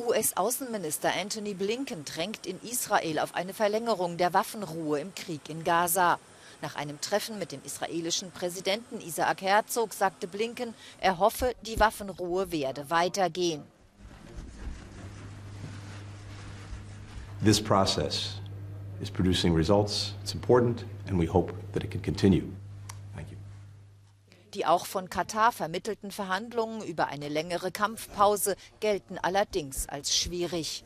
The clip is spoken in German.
US-Außenminister Anthony Blinken drängt in Israel auf eine Verlängerung der Waffenruhe im Krieg in Gaza. Nach einem Treffen mit dem israelischen Präsidenten Isaac Herzog sagte Blinken, er hoffe, die Waffenruhe werde weitergehen. This process is producing results. It's important and we hope that it can continue. Die auch von Katar vermittelten Verhandlungen über eine längere Kampfpause gelten allerdings als schwierig.